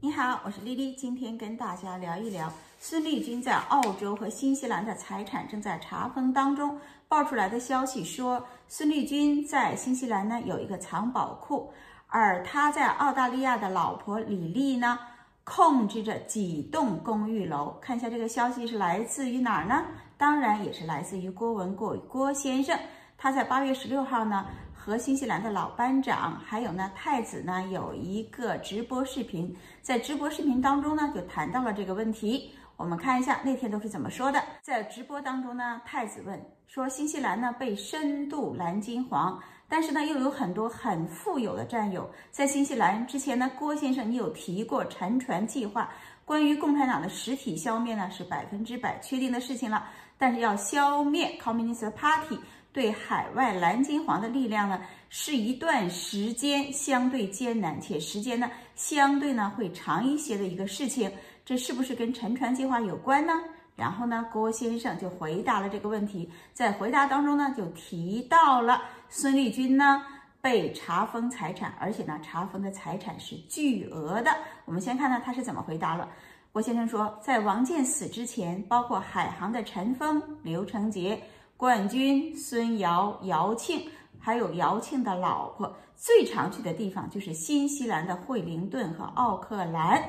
你好，我是丽丽，今天跟大家聊一聊孙立军在澳洲和新西兰的财产正在查封当中。爆出来的消息说，孙立军在新西兰呢有一个藏宝库，而他在澳大利亚的老婆李丽呢控制着几栋公寓楼。看一下这个消息是来自于哪儿呢？当然也是来自于郭文贵郭先生。他在八月十六号呢和新西兰的老班长还有呢太子呢有一个直播视频，在直播视频当中呢就谈到了这个问题。我们看一下那天都是怎么说的。在直播当中呢，太子问说：“新西兰呢被深度蓝金黄，但是呢又有很多很富有的战友在新西兰。之前呢，郭先生你有提过沉船计划，关于共产党的实体消灭呢是百分之百确定的事情了。但是要消灭 Communist Party 对海外蓝金黄的力量呢，是一段时间相对艰难且时间呢相对呢会长一些的一个事情。”这是不是跟沉船计划有关呢？然后呢，郭先生就回答了这个问题，在回答当中呢，就提到了孙立军呢被查封财产，而且呢，查封的财产是巨额的。我们先看看他是怎么回答了。郭先生说，在王建死之前，包括海航的陈峰、刘成杰、冠军、孙瑶、姚庆，还有姚庆的老婆，最常去的地方就是新西兰的惠灵顿和奥克兰。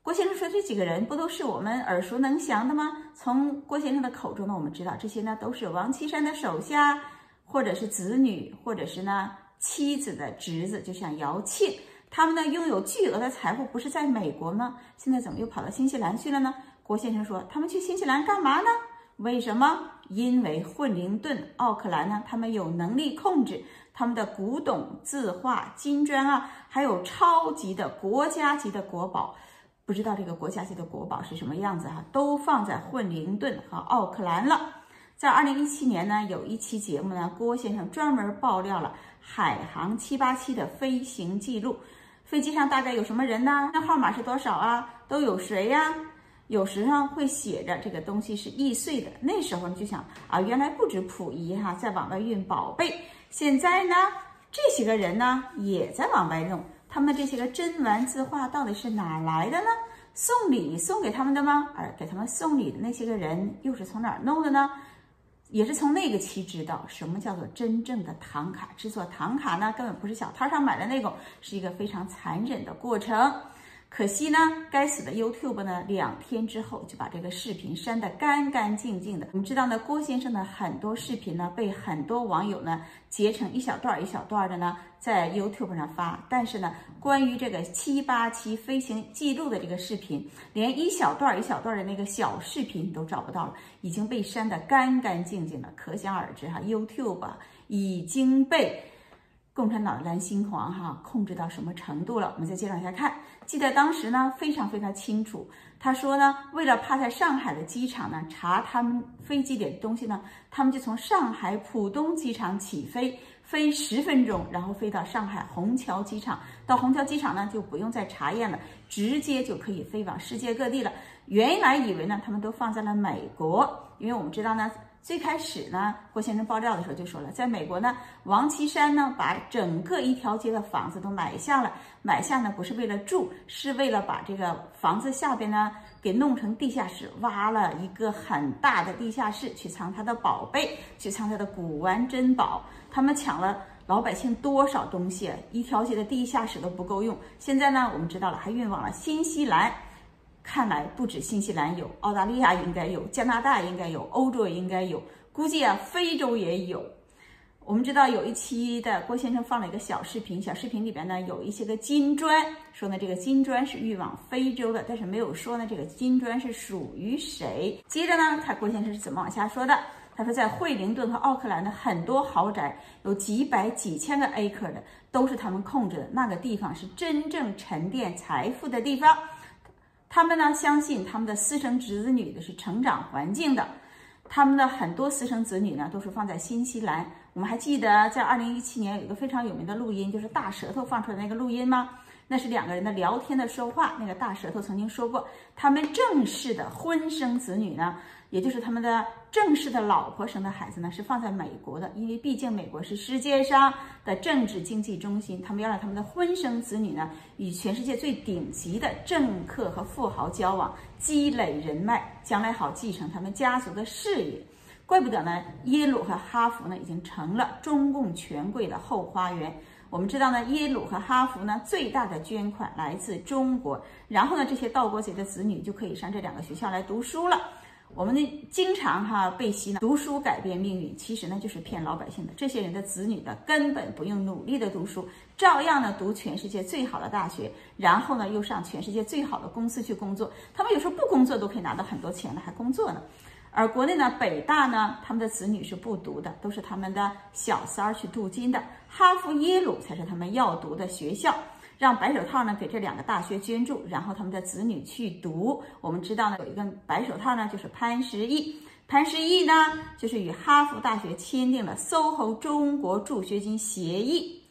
郭先生说：“这几个人不都是我们耳熟能详的吗？从郭先生的口中呢，我们知道这些呢都是王岐山的手下，或者是子女，或者是呢妻子的侄子，就像姚庆，他们呢拥有巨额的财富，不是在美国吗？现在怎么又跑到新西兰去了呢？”郭先生说：“他们去新西兰干嘛呢？为什么？因为混灵顿、奥克兰呢，他们有能力控制他们的古董、字画、金砖啊，还有超级的国家级的国宝。”不知道这个国家级的国宝是什么样子哈，都放在混灵顿和奥克兰了。在二零一七年呢，有一期节目呢，郭先生专门爆料了海航七八七的飞行记录。飞机上大概有什么人呢？那号码是多少啊？都有谁呀？有时候会写着这个东西是易碎的。那时候你就想啊，原来不止溥仪哈在往外运宝贝，现在呢，这些个人呢也在往外弄。他们这些个珍玩字画到底是哪来的呢？送礼送给他们的吗？而给他们送礼的那些个人又是从哪儿弄的呢？也是从那个期知道什么叫做真正的唐卡制作。唐卡呢，根本不是小摊上买的那种，是一个非常残忍的过程。可惜呢，该死的 YouTube 呢，两天之后就把这个视频删得干干净净的。我们知道呢，郭先生的很多视频呢，被很多网友呢截成一小段一小段的呢，在 YouTube 上发。但是呢，关于这个七八七飞行记录的这个视频，连一小段一小段的那个小视频都找不到了，已经被删得干干净净了。可想而知哈，YouTube 已经被。共产党的蓝心黄哈控制到什么程度了？我们再接着往下看。记得当时呢非常非常清楚，他说呢，为了怕在上海的机场呢查他们飞机点的东西呢，他们就从上海浦东机场起飞，飞十分钟，然后飞到上海虹桥机场。到虹桥机场呢就不用再查验了，直接就可以飞往世界各地了。原来以为呢他们都放在了美国，因为我们知道呢。最开始呢，郭先生爆料的时候就说了，在美国呢，王岐山呢把整个一条街的房子都买下了，买下呢不是为了住，是为了把这个房子下边呢给弄成地下室，挖了一个很大的地下室去藏他的宝贝，去藏他的古玩珍宝。他们抢了老百姓多少东西，一条街的地下室都不够用。现在呢，我们知道了，还运往了新西兰。看来不止新西兰有，澳大利亚应该有，加拿大应该有，欧洲应该有，估计啊非洲也有。我们知道有一期的郭先生放了一个小视频，小视频里边呢有一些个金砖，说呢这个金砖是运往非洲的，但是没有说呢这个金砖是属于谁。接着呢，他郭先生是怎么往下说的？他说在惠灵顿和奥克兰的很多豪宅，有几百几千个 acre 的，都是他们控制的，那个地方是真正沉淀财富的地方。他们呢相信他们的私生侄子女的是成长环境的，他们的很多私生子女呢都是放在新西兰。我们还记得在二零一七年有一个非常有名的录音，就是大舌头放出来那个录音吗？那是两个人的聊天的说话。那个大舌头曾经说过，他们正式的婚生子女呢，也就是他们的正式的老婆生的孩子呢，是放在美国的，因为毕竟美国是世界上的政治经济中心，他们要让他们的婚生子女呢，与全世界最顶级的政客和富豪交往，积累人脉，将来好继承他们家族的事业。怪不得呢，耶鲁和哈佛呢已经成了中共权贵的后花园。我们知道呢，耶鲁和哈佛呢最大的捐款来自中国，然后呢，这些盗国贼的子女就可以上这两个学校来读书了。我们呢经常哈被洗脑，读书改变命运，其实呢就是骗老百姓的。这些人的子女呢根本不用努力的读书，照样呢读全世界最好的大学，然后呢又上全世界最好的公司去工作。他们有时候不工作都可以拿到很多钱了，还工作呢。而国内呢，北大呢，他们的子女是不读的，都是他们的小三儿去镀金的。哈佛、耶鲁才是他们要读的学校。让白手套呢给这两个大学捐助，然后他们的子女去读。我们知道呢，有一个白手套呢，就是潘石屹。潘石屹呢，就是与哈佛大学签订了 SOHO 中国助学金协议，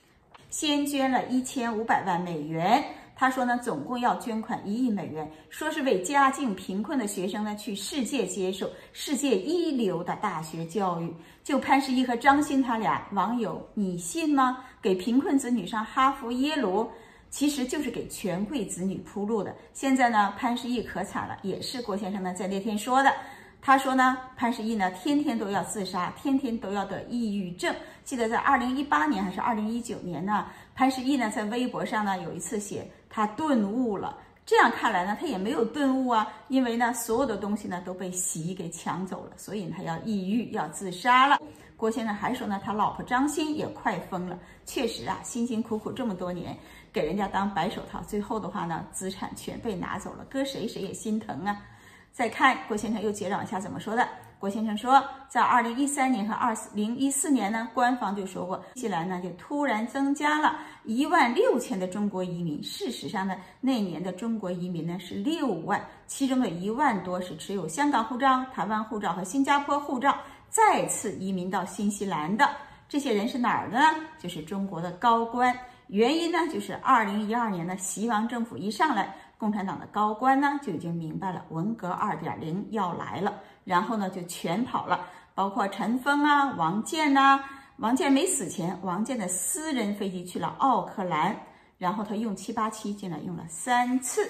先捐了一千五百万美元。他说呢，总共要捐款一亿美元，说是为家境贫困的学生呢去世界接受世界一流的大学教育。就潘石屹和张欣他俩，网友你信吗？给贫困子女上哈佛耶鲁，其实就是给权贵子女铺路的。现在呢，潘石屹可惨了，也是郭先生呢在那天说的。他说呢，潘石屹呢天天都要自杀，天天都要得抑郁症。记得在二零一八年还是二零一九年呢，潘石屹呢在微博上呢有一次写。他顿悟了，这样看来呢，他也没有顿悟啊，因为呢，所有的东西呢都被洗衣给抢走了，所以他要抑郁，要自杀了。郭先生还说呢，他老婆张欣也快疯了。确实啊，辛辛苦苦这么多年给人家当白手套，最后的话呢，资产全被拿走了，搁谁谁也心疼啊。再看郭先生又接着往下怎么说的。郭先生说，在二零一三年和二零一四年呢，官方就说过，新西兰呢就突然增加了一万六千的中国移民。事实上呢，那年的中国移民呢是六万，其中的一万多是持有香港护照、台湾护照和新加坡护照再次移民到新西兰的。这些人是哪儿的呢？就是中国的高官。原因呢，就是二零一二年的习王政府一上来，共产党的高官呢就已经明白了文革二点零要来了。然后呢，就全跑了，包括陈峰啊、王健呐。王健没死前，王健的私人飞机去了奥克兰，然后他用七八七进来用了三次。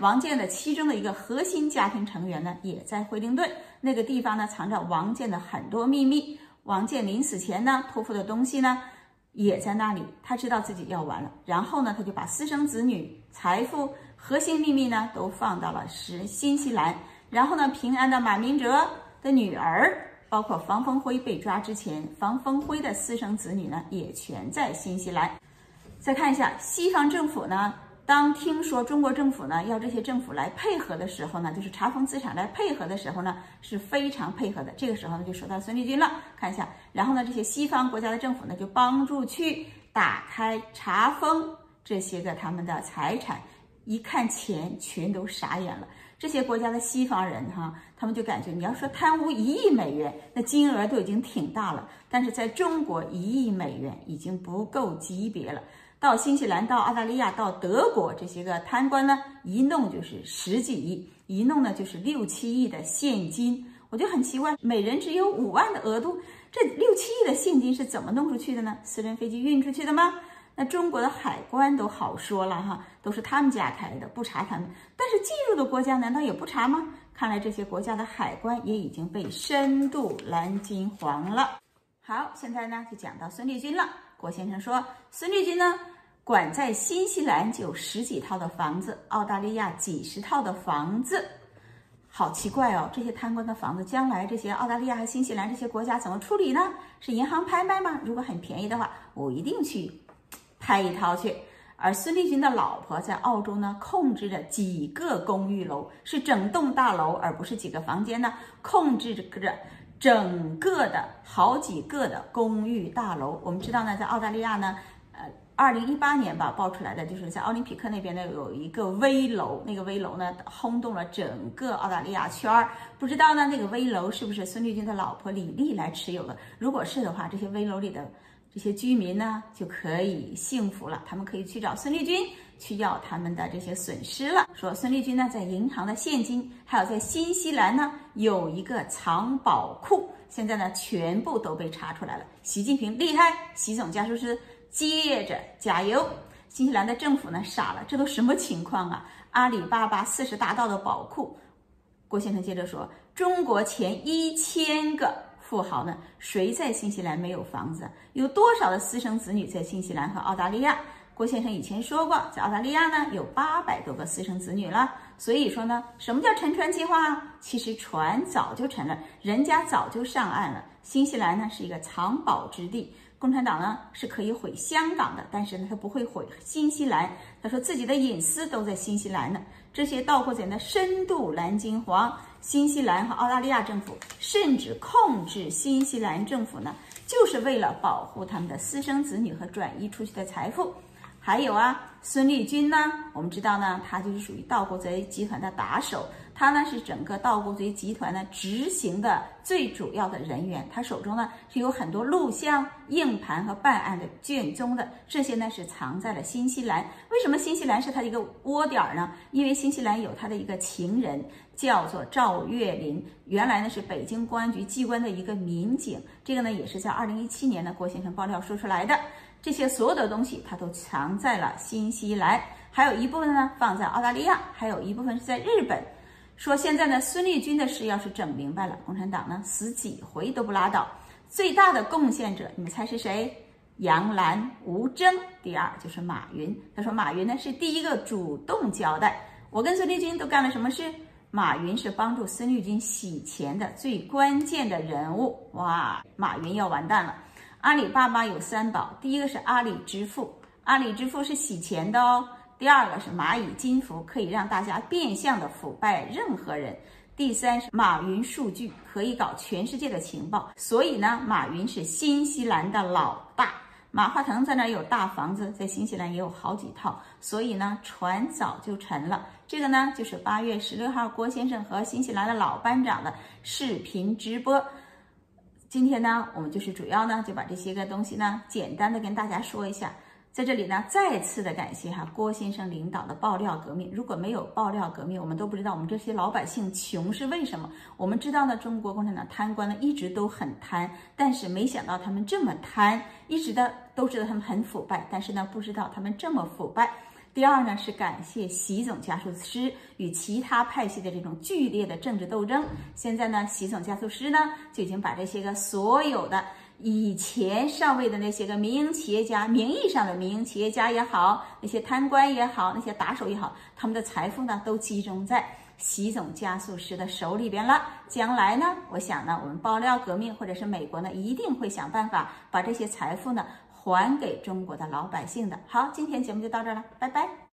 王健的其中的一个核心家庭成员呢，也在惠灵顿那个地方呢，藏着王健的很多秘密。王健临死前呢，托付的东西呢，也在那里。他知道自己要完了，然后呢，他就把私生子女、财富、核心秘密呢，都放到了是新西兰。然后呢，平安的马明哲的女儿，包括房峰辉被抓之前，房峰辉的私生子女呢，也全在新西兰。再看一下西方政府呢，当听说中国政府呢要这些政府来配合的时候呢，就是查封资产来配合的时候呢，是非常配合的。这个时候呢，就说到孙立军了。看一下，然后呢，这些西方国家的政府呢，就帮助去打开查封这些个他们的财产，一看钱，全都傻眼了。这些国家的西方人哈，他们就感觉你要说贪污一亿美元，那金额都已经挺大了。但是在中国，一亿美元已经不够级别了。到新西兰、到澳大利亚、到德国，这些个贪官呢，一弄就是十几亿，一弄呢就是六七亿的现金。我就很奇怪，每人只有五万的额度，这六七亿的现金是怎么弄出去的呢？私人飞机运出去的吗？那中国的海关都好说了哈，都是他们家开的，不查他们。但是进入的国家难道也不查吗？看来这些国家的海关也已经被深度蓝金黄了。好，现在呢就讲到孙立军了。郭先生说，孙立军呢管在新西兰就有十几套的房子，澳大利亚几十套的房子，好奇怪哦。这些贪官的房子，将来这些澳大利亚和新西兰这些国家怎么处理呢？是银行拍卖吗？如果很便宜的话，我一定去。拍一套去，而孙立军的老婆在澳洲呢，控制着几个公寓楼，是整栋大楼，而不是几个房间呢，控制着整个的好几个的公寓大楼。我们知道呢，在澳大利亚呢，二零一八年吧，爆出来的就是在奥林匹克那边呢，有一个危楼，那个危楼呢，轰动了整个澳大利亚圈儿。不知道呢，那个危楼是不是孙立军的老婆李丽来持有的？如果是的话，这些危楼里的。这些居民呢就可以幸福了，他们可以去找孙立军去要他们的这些损失了。说孙立军呢，在银行的现金，还有在新西兰呢，有一个藏宝库，现在呢，全部都被查出来了。习近平厉害，习总加速师接着加油。新西兰的政府呢，傻了，这都什么情况啊？阿里巴巴四十大盗的宝库。郭先生接着说，中国前一千个。富豪呢？谁在新西兰没有房子？有多少的私生子女在新西兰和澳大利亚？郭先生以前说过，在澳大利亚呢有八百多个私生子女了。所以说呢，什么叫沉船计划？其实船早就沉了，人家早就上岸了。新西兰呢是一个藏宝之地。共产党呢是可以毁香港的，但是呢他不会毁新西兰。他说自己的隐私都在新西兰呢。这些盗国贼呢深度蓝金黄。新西兰和澳大利亚政府甚至控制新西兰政府呢，就是为了保护他们的私生子女和转移出去的财富。还有啊，孙立军呢，我们知道呢，他就是属于盗国贼集团的打手。他呢是整个盗墓贼集团呢执行的最主要的人员，他手中呢是有很多录像、硬盘和办案的卷宗的，这些呢是藏在了新西兰。为什么新西兰是他的一个窝点呢？因为新西兰有他的一个情人，叫做赵月林，原来呢是北京公安局机关的一个民警，这个呢也是在二零一七年的郭先生爆料说出来的。这些所有的东西他都藏在了新西兰，还有一部分呢放在澳大利亚，还有一部分是在日本。说现在呢，孙立军的事要是整明白了，共产党呢死几回都不拉倒。最大的贡献者，你们猜是谁？杨澜、吴征。第二就是马云。他说马云呢是第一个主动交代，我跟孙立军都干了什么事？马云是帮助孙立军洗钱的最关键的人物。哇，马云要完蛋了。阿里巴巴有三宝，第一个是阿里支付，阿里支付是洗钱的哦。第二个是蚂蚁金服，可以让大家变相的腐败任何人。第三是马云数据，可以搞全世界的情报。所以呢，马云是新西兰的老大。马化腾在那有大房子，在新西兰也有好几套。所以呢，船早就沉了。这个呢，就是八月十六号郭先生和新西兰的老班长的视频直播。今天呢，我们就是主要呢，就把这些个东西呢，简单的跟大家说一下。在这里呢，再次的感谢哈郭先生领导的爆料革命。如果没有爆料革命，我们都不知道我们这些老百姓穷是为什么。我们知道呢，中国共产党贪官呢一直都很贪，但是没想到他们这么贪，一直的都知道他们很腐败，但是呢不知道他们这么腐败。第二呢是感谢习总加速师与其他派系的这种剧烈的政治斗争。现在呢，习总加速师呢就已经把这些个所有的。以前上位的那些个民营企业家，名义上的民营企业家也好，那些贪官也好，那些打手也好，他们的财富呢，都集中在习总加速师的手里边了。将来呢，我想呢，我们爆料革命或者是美国呢，一定会想办法把这些财富呢还给中国的老百姓的。好，今天节目就到这了，拜拜。